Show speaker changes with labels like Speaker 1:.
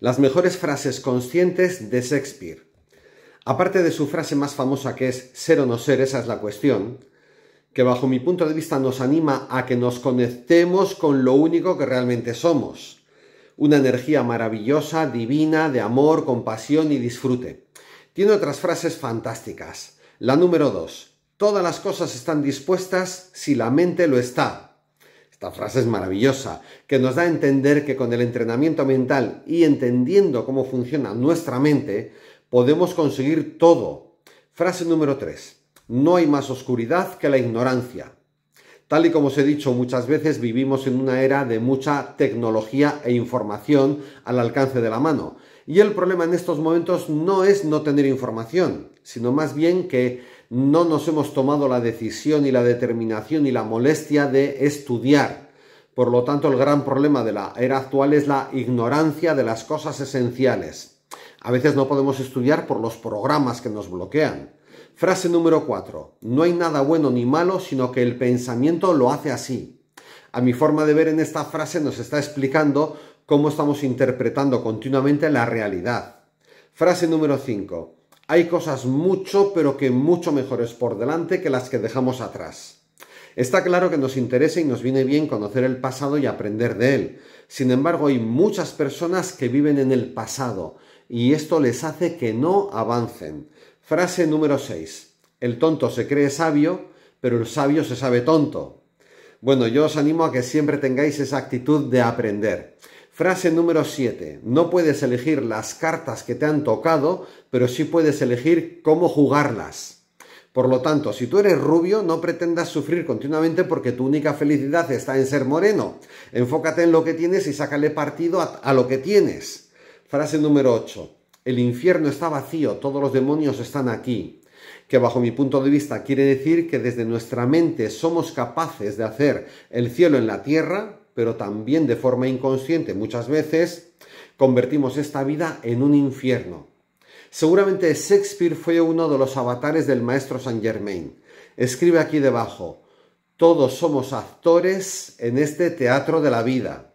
Speaker 1: Las mejores frases conscientes de Shakespeare. Aparte de su frase más famosa que es ser o no ser, esa es la cuestión, que bajo mi punto de vista nos anima a que nos conectemos con lo único que realmente somos. Una energía maravillosa, divina, de amor, compasión y disfrute. Tiene otras frases fantásticas. La número dos. Todas las cosas están dispuestas si la mente lo está. Esta frase es maravillosa, que nos da a entender que con el entrenamiento mental y entendiendo cómo funciona nuestra mente, podemos conseguir todo. Frase número 3. No hay más oscuridad que la ignorancia. Tal y como os he dicho muchas veces, vivimos en una era de mucha tecnología e información al alcance de la mano. Y el problema en estos momentos no es no tener información, sino más bien que no nos hemos tomado la decisión y la determinación y la molestia de estudiar. Por lo tanto, el gran problema de la era actual es la ignorancia de las cosas esenciales. A veces no podemos estudiar por los programas que nos bloquean. Frase número 4. No hay nada bueno ni malo, sino que el pensamiento lo hace así. A mi forma de ver en esta frase nos está explicando cómo estamos interpretando continuamente la realidad. Frase número 5. Hay cosas mucho, pero que mucho mejores por delante que las que dejamos atrás. Está claro que nos interesa y nos viene bien conocer el pasado y aprender de él. Sin embargo, hay muchas personas que viven en el pasado y esto les hace que no avancen. Frase número 6. El tonto se cree sabio, pero el sabio se sabe tonto. Bueno, yo os animo a que siempre tengáis esa actitud de aprender. Frase número 7. No puedes elegir las cartas que te han tocado, pero sí puedes elegir cómo jugarlas. Por lo tanto, si tú eres rubio, no pretendas sufrir continuamente porque tu única felicidad está en ser moreno. Enfócate en lo que tienes y sácale partido a, a lo que tienes. Frase número 8. El infierno está vacío, todos los demonios están aquí. Que bajo mi punto de vista quiere decir que desde nuestra mente somos capaces de hacer el cielo en la tierra, pero también de forma inconsciente muchas veces convertimos esta vida en un infierno. Seguramente Shakespeare fue uno de los avatares del maestro Saint Germain. Escribe aquí debajo, todos somos actores en este teatro de la vida.